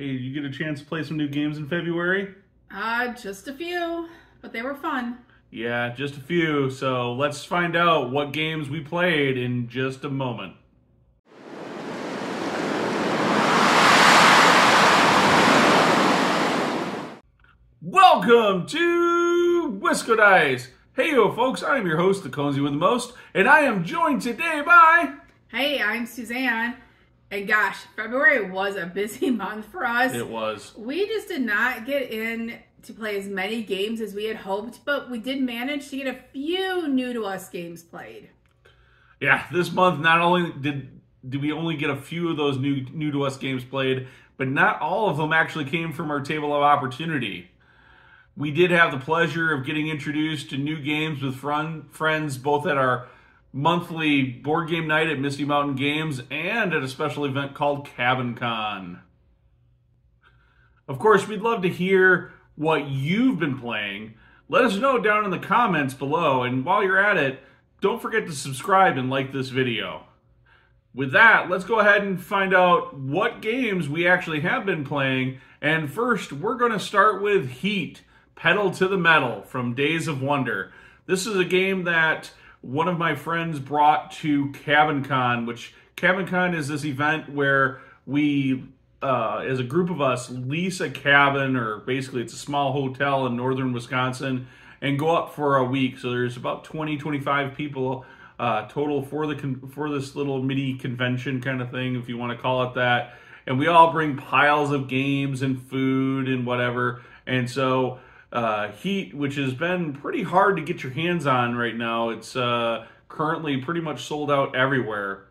Hey, you get a chance to play some new games in February? Uh, just a few, but they were fun. Yeah, just a few. So let's find out what games we played in just a moment. Welcome to Wisco Dice. Hey, yo, folks, I'm your host, the Cozy with the Most, and I am joined today by. Hey, I'm Suzanne. And gosh, February was a busy month for us. It was. We just did not get in to play as many games as we had hoped, but we did manage to get a few new to us games played. Yeah, this month not only did did we only get a few of those new new to us games played, but not all of them actually came from our table of opportunity. We did have the pleasure of getting introduced to new games with friend, friends both at our monthly board game night at Misty Mountain Games and at a special event called Cabin Con. Of course, we'd love to hear what you've been playing. Let us know down in the comments below, and while you're at it, don't forget to subscribe and like this video. With that, let's go ahead and find out what games we actually have been playing. And first, we're going to start with Heat, Pedal to the Metal from Days of Wonder. This is a game that one of my friends brought to Cabin Con, which Cabin Con is this event where we, uh, as a group of us, lease a cabin, or basically it's a small hotel in northern Wisconsin, and go up for a week. So there's about 20, 25 people uh, total for the for this little mini convention kind of thing, if you want to call it that. And we all bring piles of games and food and whatever. And so uh, Heat, which has been pretty hard to get your hands on right now. It's uh, currently pretty much sold out everywhere.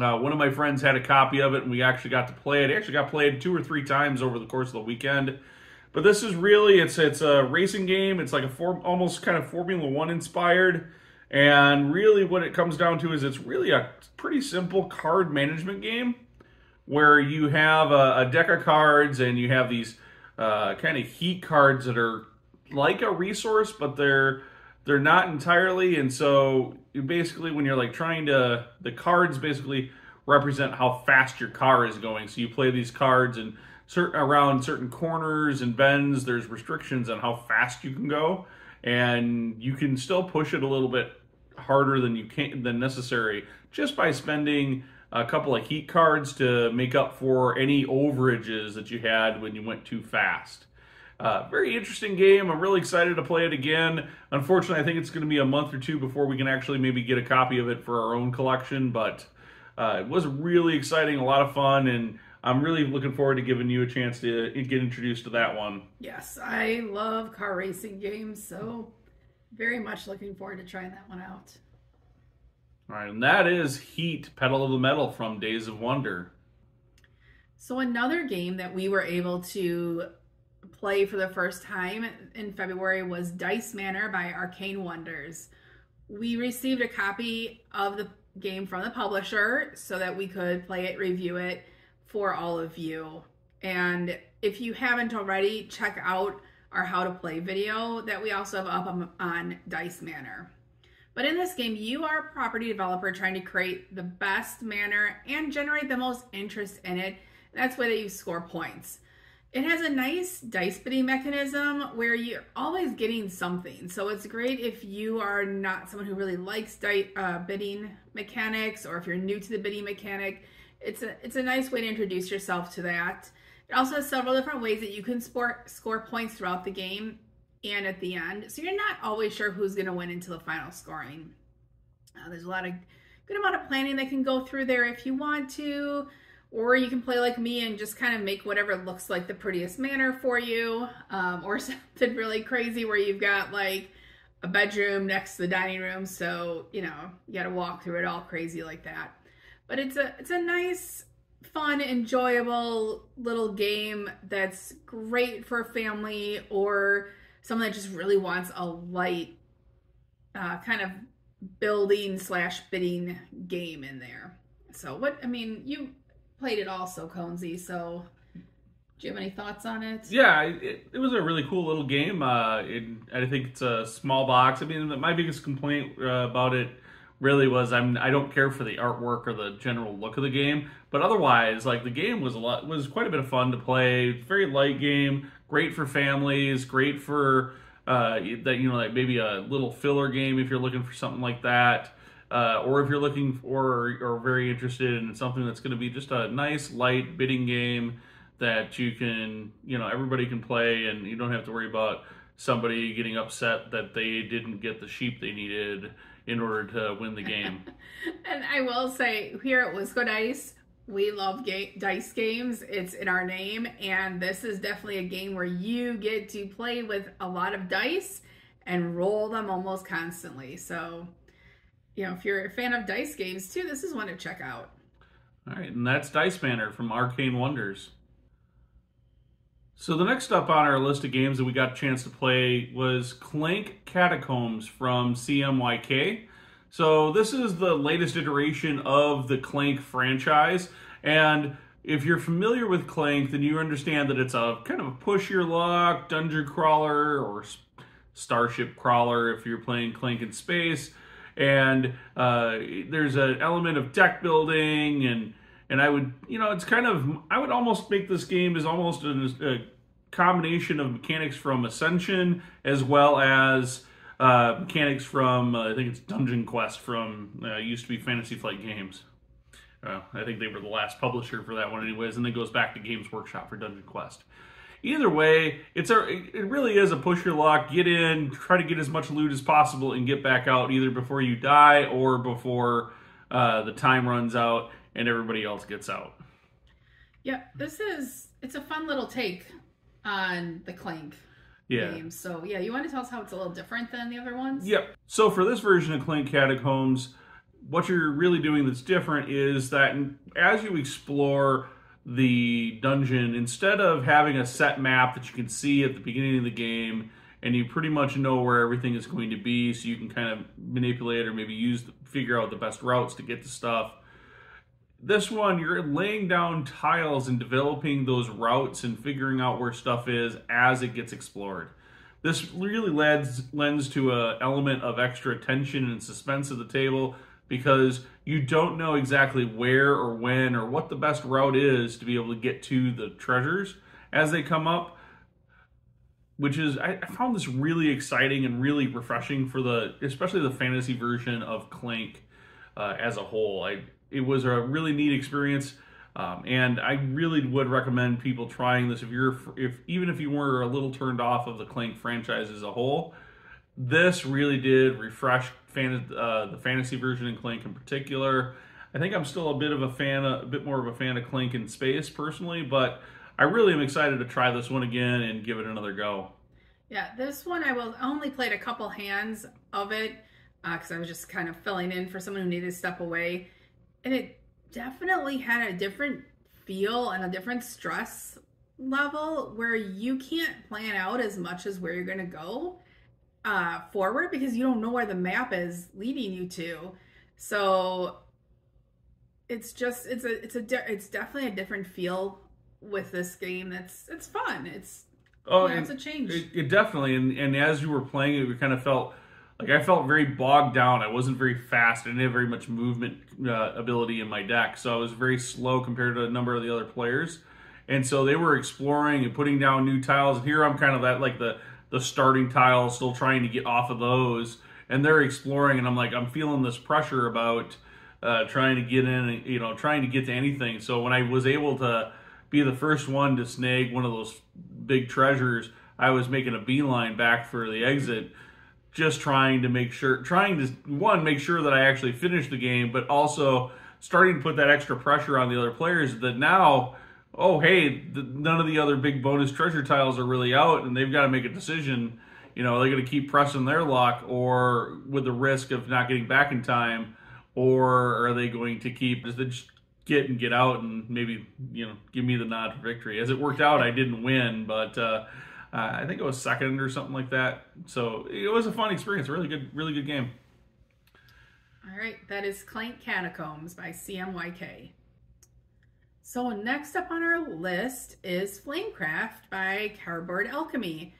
Uh, one of my friends had a copy of it, and we actually got to play it. It actually got played two or three times over the course of the weekend. But this is really it's it's a racing game. It's like a form, almost kind of Formula One inspired. And really, what it comes down to is it's really a pretty simple card management game where you have a, a deck of cards and you have these uh, kind of heat cards that are like a resource, but they're they're not entirely. And so basically, when you're like trying to, the cards basically represent how fast your car is going. So you play these cards and certain around certain corners and bends. There's restrictions on how fast you can go, and you can still push it a little bit harder than you can than necessary just by spending a couple of heat cards to make up for any overages that you had when you went too fast. Uh, very interesting game. I'm really excited to play it again. Unfortunately, I think it's going to be a month or two before we can actually maybe get a copy of it for our own collection, but uh, it was really exciting, a lot of fun, and I'm really looking forward to giving you a chance to get introduced to that one. Yes, I love car racing games, so very much looking forward to trying that one out. All right, and that is Heat, Pedal of the Metal from Days of Wonder. So another game that we were able to play for the first time in February was Dice Manor by Arcane Wonders. We received a copy of the game from the publisher so that we could play it, review it for all of you. And if you haven't already, check out our how to play video that we also have up on, on Dice Manor. But in this game, you are a property developer trying to create the best manor and generate the most interest in it. That's why that you score points. It has a nice dice bidding mechanism where you're always getting something. So it's great if you are not someone who really likes di- uh, bidding mechanics or if you're new to the bidding mechanic. It's a, it's a nice way to introduce yourself to that. It also has several different ways that you can score, score points throughout the game and at the end. So you're not always sure who's going to win until the final scoring. Uh, there's a lot of good amount of planning that can go through there if you want to. Or you can play like me and just kind of make whatever looks like the prettiest manor for you. Um, or something really crazy where you've got like a bedroom next to the dining room. So, you know, you got to walk through it all crazy like that. But it's a, it's a nice, fun, enjoyable little game that's great for family or someone that just really wants a light uh, kind of building slash bidding game in there. So what I mean, you played it also, Conzi. So do you have any thoughts on it? Yeah, it, it was a really cool little game. Uh, it, I think it's a small box. I mean, my biggest complaint uh, about it really was. I'm I don't care for the artwork or the general look of the game, but otherwise, like the game was a lot was quite a bit of fun to play. Very light game, great for families, great for uh, that you know like maybe a little filler game if you're looking for something like that. Uh, or if you're looking for or very interested in something that's going to be just a nice light bidding game that you can you know everybody can play and you don't have to worry about somebody getting upset that they didn't get the sheep they needed in order to win the game. and I will say, here at Wisco Dice, we love ga- dice games. It's in our name, and this is definitely a game where you get to play with a lot of dice and roll them almost constantly. So, you know, if you're a fan of dice games too, this is one to check out. All right, and that's Dice Manor from Arcane Wonders. So the next up on our list of games that we got a chance to play was Clank Catacombs from CMYK. So this is the latest iteration of the Clank franchise, and if you're familiar with Clank, then you understand that it's a kind of a push your luck dungeon crawler or starship crawler if you're playing Clank in space. And uh, there's an element of deck building and and I would, you know, it's kind of, I would almost make this game as almost a, a combination of mechanics from Ascension as well as uh, mechanics from, uh, I think it's Dungeon Quest from, uh, used to be Fantasy Flight Games. Uh, I think they were the last publisher for that one, anyways, and then goes back to Games Workshop for Dungeon Quest. Either way, it's a it really is a push your luck, get in, try to get as much loot as possible, and get back out either before you die or before uh, the time runs out and everybody else gets out. Yeah, this is it's a fun little take on the Clank yeah. games. So yeah, you want to tell us how it's a little different than the other ones? Yep. So for this version of Clank Catacombs, what you're really doing that's different is that as you explore the dungeon, instead of having a set map that you can see at the beginning of the game, and you pretty much know where everything is going to be, so you can kind of manipulate or maybe use the, figure out the best routes to get to stuff this one, you're laying down tiles and developing those routes and figuring out where stuff is as it gets explored. This really lends, lends to a element of extra tension and suspense at the table because you don't know exactly where or when or what the best route is to be able to get to the treasures as they come up which is I, I, found this really exciting and really refreshing for the especially the fantasy version of Clank uh, as a whole. I it was a really neat experience. Um, and I really would recommend people trying this if you're if even if you were a little turned off of the Clank franchise as a whole. This really did refresh fan, uh, the fantasy version in Clank in particular. I think I'm still a bit of a fan, a bit more of a fan of Clank in space personally, but I really am excited to try this one again and give it another go. Yeah, this one I will only played a couple hands of it because uh, I was just kind of filling in for someone who needed to step away and it definitely had a different feel and a different stress level where you can't plan out as much as where you're going to go uh, forward because you don't know where the map is leading you to. So it's just it's a it's a de- it's definitely a different feel with this game. That's it's fun. It's oh, know, it's a change. It, it definitely and and as you were playing it, we kind of felt like I felt very bogged down. I wasn't very fast. I didn't have very much movement uh, ability in my deck, so I was very slow compared to a number of the other players. And so they were exploring and putting down new tiles. And here I'm kind of that like the the starting tile, still trying to get off of those. And they're exploring, and I'm like I'm feeling this pressure about uh, trying to get in, you know, trying to get to anything. So when I was able to be the first one to snag one of those big treasures, I was making a beeline back for the exit just trying to make sure, trying to one make sure that I actually finish the game, but also starting to put that extra pressure on the other players that now, oh hey, the, none of the other big bonus treasure tiles are really out, and they've got to make a decision. You know, are they're going to keep pressing their luck, or with the risk of not getting back in time, or are they going to keep just get and get out and maybe you know give me the nod for victory? As it worked out, I didn't win, but. Uh, uh, I think it was second or something like that. So it was a fun experience. Really good, really good game. All right, that is Clank Catacombs by CMYK. So next up on our list is Flamecraft by Cardboard Alchemy.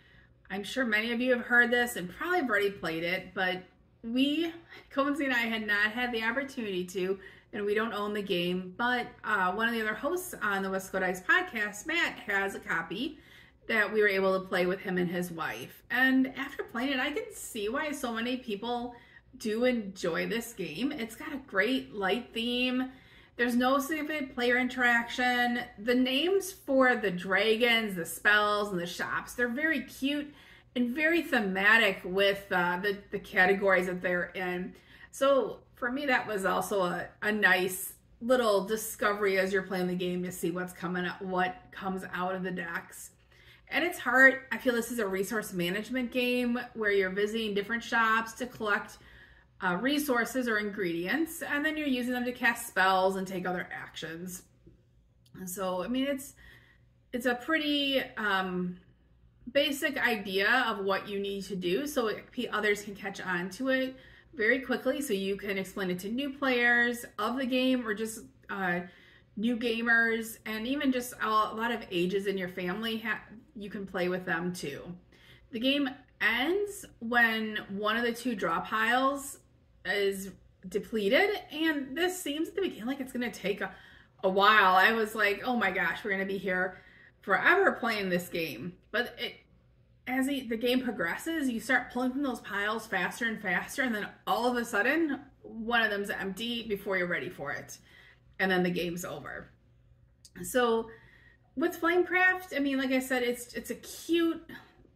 I'm sure many of you have heard this and probably have already played it, but we, Cozy and I, had not had the opportunity to, and we don't own the game, but uh, one of the other hosts on the Wisco Dice podcast, Matt, has a copy that we were able to play with him and his wife. And after playing it, I can see why so many people do enjoy this game. It's got a great light theme. There's no significant player interaction. The names for the dragons, the spells, and the shops, they're very cute and very thematic with uh, the, the categories that they're in. So for me, that was also a, a nice little discovery as you're playing the game to see what's coming up, what comes out of the decks. At its heart, I feel this is a resource management game where you're visiting different shops to collect uh, resources or ingredients, and then you're using them to cast spells and take other actions. And so, I mean, it's it's a pretty um, basic idea of what you need to do, so it, others can catch on to it very quickly. So you can explain it to new players of the game or just uh, new gamers, and even just a lot of ages in your family. You can play with them too. The game ends when one of the two draw piles is depleted and this seems at the beginning like it's going to take a, a while i was like oh my gosh we're going to be here forever playing this game but it as the, the game progresses you start pulling from those piles faster and faster and then all of a sudden one of them's empty before you're ready for it and then the game's over so with flamecraft i mean like i said it's it's a cute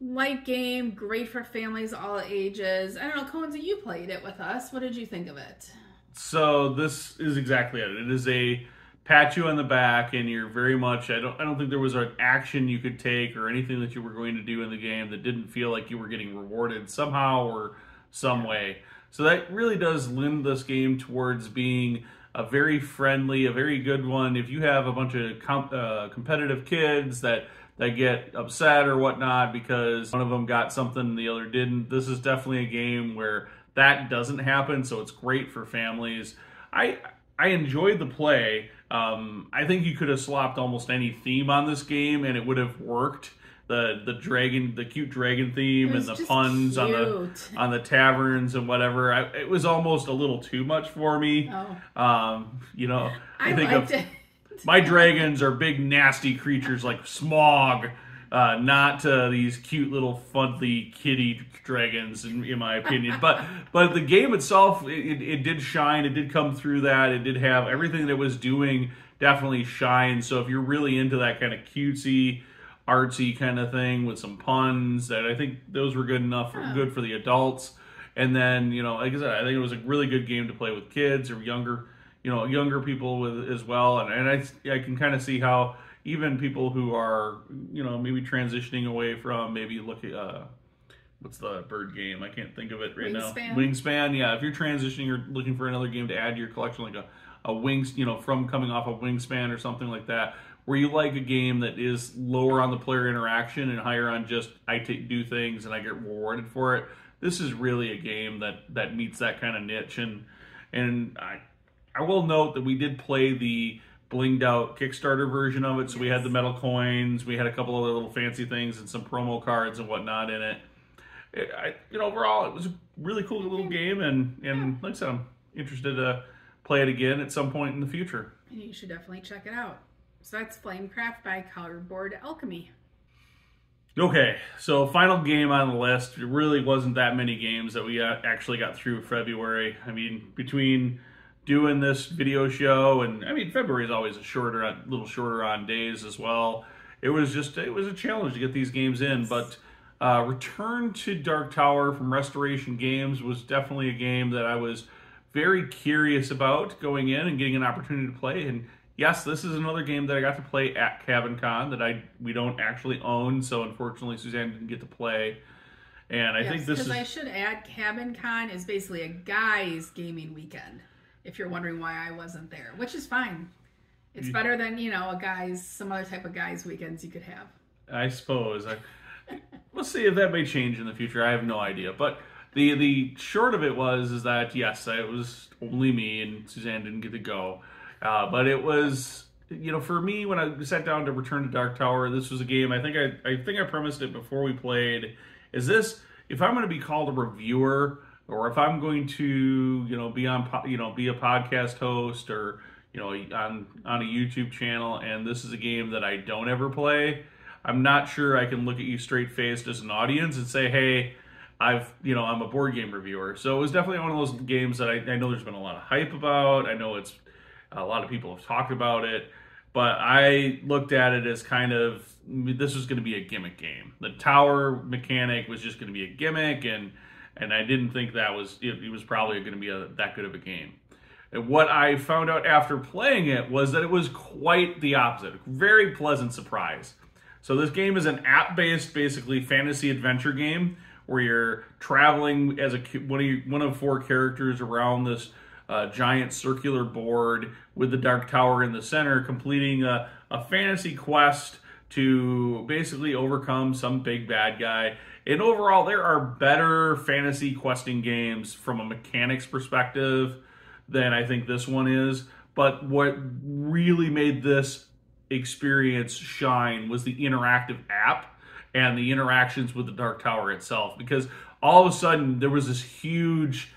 light game, great for families all ages. I don't know, Cones, you played it with us. What did you think of it? So this is exactly it. It is a pat you on the back, and you're very much. I don't. I don't think there was an action you could take or anything that you were going to do in the game that didn't feel like you were getting rewarded somehow or some way. So that really does lend this game towards being a very friendly, a very good one. If you have a bunch of uh, competitive kids that that get upset or whatnot because one of them got something and the other didn't. This is definitely a game where that doesn't happen, so it's great for families. I I enjoyed the play. Um, I think you could have slopped almost any theme on this game and it would have worked. The the dragon, the cute dragon theme, and the puns cute. on the on the taverns and whatever. I, it was almost a little too much for me. Oh. Um, you know, I, I think of. It my dragons are big, nasty creatures like Smaug uh, not uh, these cute little fudly kitty dragons, in, in my opinion. but but the game itself, it, it, did shine. It did come through that. It did have everything that it was doing definitely shine. So if you're really into that kind of cutesy, artsy kind of thing with some puns, that I think those were good enough, for, good for the adults. And then you know, like I said, I think it was a really good game to play with kids or younger you know younger people with as well. And, and I, I can kind of see how even people who are you know maybe transitioning away from maybe looking uh what's the bird game? I can't think of it right wingspan. now wingspan yeah. If you're transitioning or looking for another game to add to your collection like a, a wings you know from coming off of wingspan or something like that where you like a game that is lower on the player interaction and higher on just i take do things and i get rewarded for it this is really a game that that meets that kind of niche and and i I will note that we did play the blinged out Kickstarter version of it. So we had the metal coins, we had a couple other little fancy things, and some promo cards and whatnot in it. it I, you know, overall, it was a really cool little game, and and like I said, I'm interested to play it again at some point in the future. You should definitely check it out. So that's Flamecraft by Cardboard Alchemy. Okay, so final game on the list. It really wasn't that many games that we actually got through February. I mean, between doing this video show, and I mean February is always a shorter, a little shorter on days as well. It was just it was a challenge to get these games in, but uh, Return to Dark Tower from Restoration Games was definitely a game that I was very curious about going in and getting an opportunity to play. And yes, this is another game that I got to play at Cabin Con that I we don't actually own, so unfortunately Suzanne didn't get to play. And I yes, think this is. I should add, Cabin Con is basically a guys' gaming weekend if you're wondering why I wasn't there, which is fine. It's better than, you know, a guy's, some other type of guys' weekends you could have. I suppose. I, we'll see if that may change in the future. I have no idea. But the the short of it was is that, yes, it was only me and Suzanne didn't get to go. Uh, but it was, you know, for me, when I sat down to Return to Dark Tower, this was a game, I think I, I think I premised it before we played. Is this, if I'm going to be called a reviewer or if I'm going to, you know, be on, you know, be a podcast host or, you know, on on a YouTube channel, and this is a game that I don't ever play, I'm not sure I can look at you straight faced as an audience and say, hey, I've, you know, I'm a board game reviewer. So it was definitely one of those games that I, I know there's been a lot of hype about. I know it's a lot of people have talked about it, but I looked at it as kind of this was going to be a gimmick game. The tower mechanic was just going to be a gimmick, and and I didn't think that was it, it was probably going to be a, that good of a game. And what I found out after playing it was that it was quite the opposite. Very pleasant surprise. So this game is an app-based, basically fantasy adventure game where you're traveling as a one of one of four characters around this uh, giant circular board with the Dark Tower in the center, completing a, a fantasy quest to basically overcome some big bad guy. And overall, there are better fantasy questing games from a mechanics perspective than I think this one is. But what really made this experience shine was the interactive app and the interactions with the Dark Tower itself. Because all of a sudden, there was this huge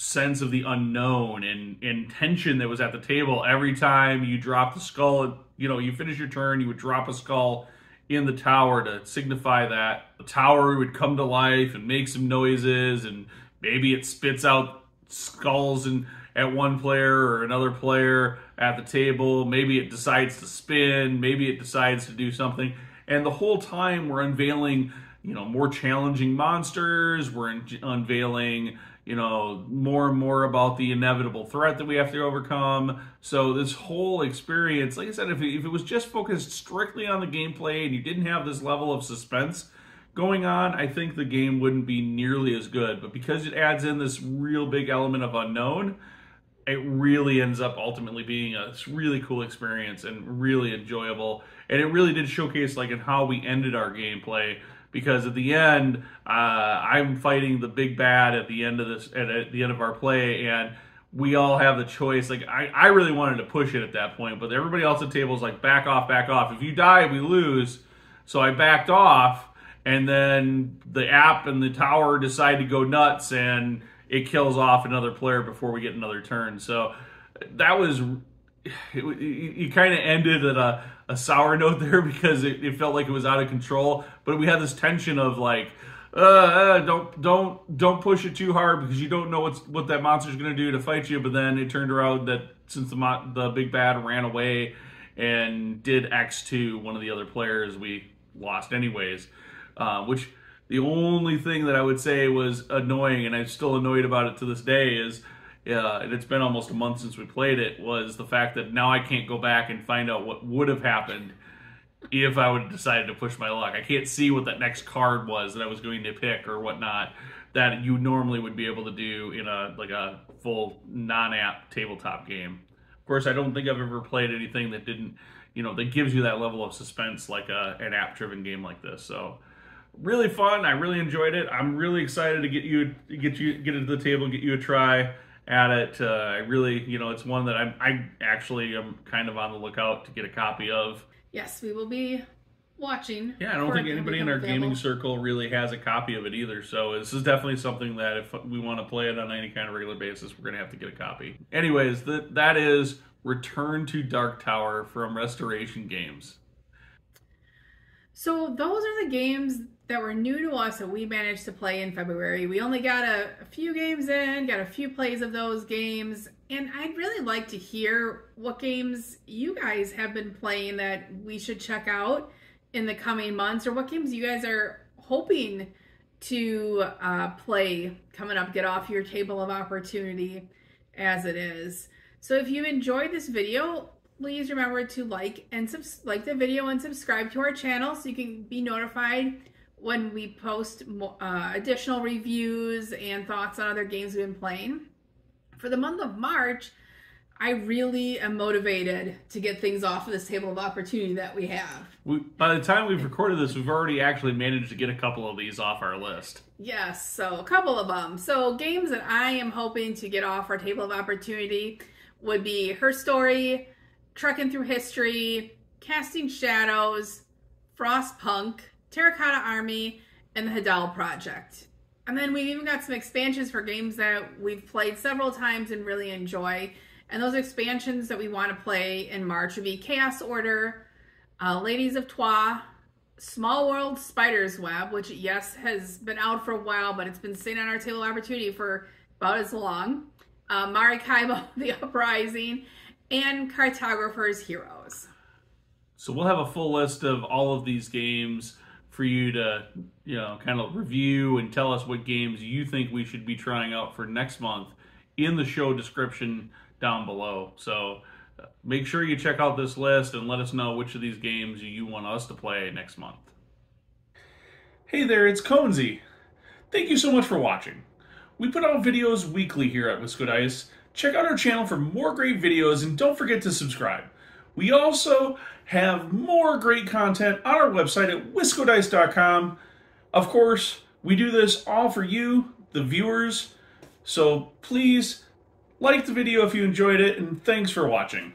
sense of the unknown and, and tension that was at the table every time you drop the skull. You know, you finish your turn, you would drop a skull in the tower to signify that the tower would come to life and make some noises, and maybe it spits out skulls and at one player or another player at the table. Maybe it decides to spin. Maybe it decides to do something. And the whole time we're unveiling, you know, more challenging monsters. We're unveiling you know, more and more about the inevitable threat that we have to overcome. So this whole experience, like I said, if it, if it was just focused strictly on the gameplay and you didn't have this level of suspense going on, I think the game wouldn't be nearly as good. But because it adds in this real big element of unknown, it really ends up ultimately being a really cool experience and really enjoyable. And it really did showcase like in how we ended our gameplay because at the end, uh, I'm fighting the big bad at the end of this at, the end of our play, and we all have the choice. Like I, I really wanted to push it at that point, but everybody else at the table is like, back off, back off. If you die, we lose. So I backed off, and then the app and the tower decide to go nuts, and it kills off another player before we get another turn. So that was it, you kind of ended at a, a sour note there because it, it, felt like it was out of control. But we had this tension of like, uh, uh, don't don't don't push it too hard because you don't know what's what that monster's going to do to fight you. But then it turned around that since the the big bad ran away and did X to one of the other players, we lost anyways. Uh, which the only thing that I would say was annoying, and I'm still annoyed about it to this day, is uh, and it's been almost a month since we played it, was the fact that now I can't go back and find out what would have happened if I would have decided to push my luck. I can't see what that next card was that I was going to pick or whatnot that you normally would be able to do in a like a full non-app tabletop game. Of course, I don't think I've ever played anything that didn't, you know, that gives you that level of suspense like a, an app-driven game like this. So really fun. I really enjoyed it. I'm really excited to get you get you get into the table get you a try at it. Uh, I really, you know, it's one that I'm, I actually am kind of on the lookout to get a copy of. Yes, we will be watching. Yeah, I don't think anybody in our available. gaming circle really has a copy of it either. So this is definitely something that if we want to play it on any kind of regular basis, we're going to have to get a copy. Anyways, that that is Return to Dark Tower from Restoration Games. So those are the games that were new to us that we managed to play in February. We only got a, a, few games in, got a few plays of those games, and I'd really like to hear what games you guys have been playing that we should check out in the coming months, or what games you guys are hoping to uh, play coming up, get off your table of opportunity as it is. So if you enjoyed this video, please remember to like and like the video and subscribe to our channel so you can be notified when we post uh, additional reviews and thoughts on other games we've been playing. For the month of March, I really am motivated to get things off of this table of opportunity that we have. We, by the time we've recorded this, we've already actually managed to get a couple of these off our list. Yes, so a couple of them. So games that I am hoping to get off our table of opportunity would be Her Story, Trekking Through History, Casting Shadows, Frostpunk, Terracotta Army, and the Hadal Project. And then we've even got some expansions for games that we've played several times and really enjoy. And those expansions that we want to play in March would be Chaos Order, uh, Ladies of Troyes, Small World Spider's Web, which, yes, has been out for a while, but it's been sitting on our table opportunity for about as long. Uh, Maracaibo, The Uprising, and Cartographer's Heroes. So we'll have a full list of all of these games for you to, you know, kind of review and tell us what games you think we should be trying out for next month in the show description down below. So uh, make sure you check out this list and let us know which of these games you want us to play next month. Hey there, it's Conesy. Thank you so much for watching. We put out videos weekly here at Wisco Dice. Check out our channel for more great videos and don't forget to subscribe. We also have more great content on our website at wiscodice.com. Of course, we do this all for you, the viewers. So please like the video if you enjoyed it, and thanks for watching.